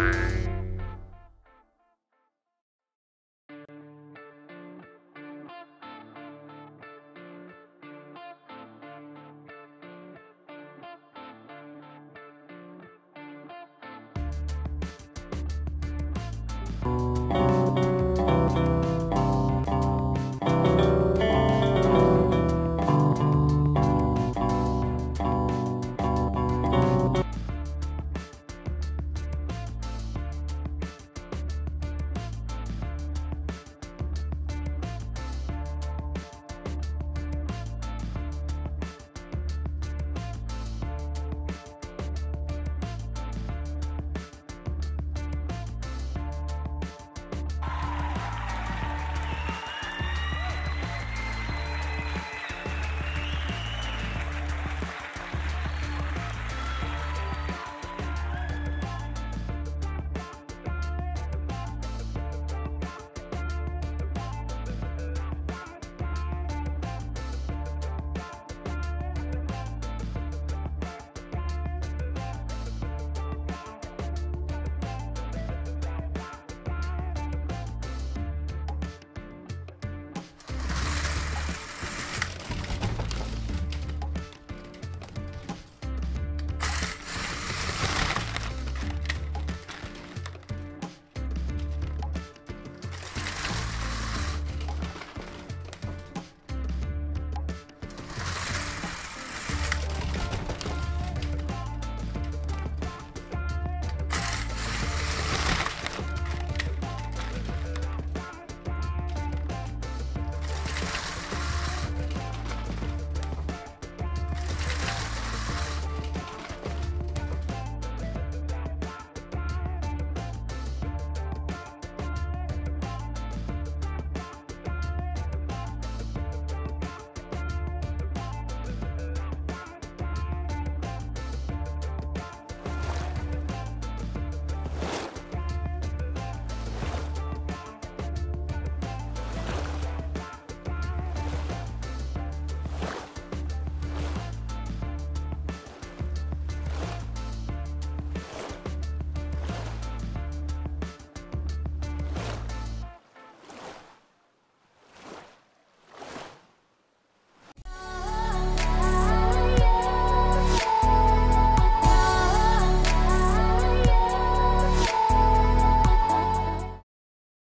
Bye.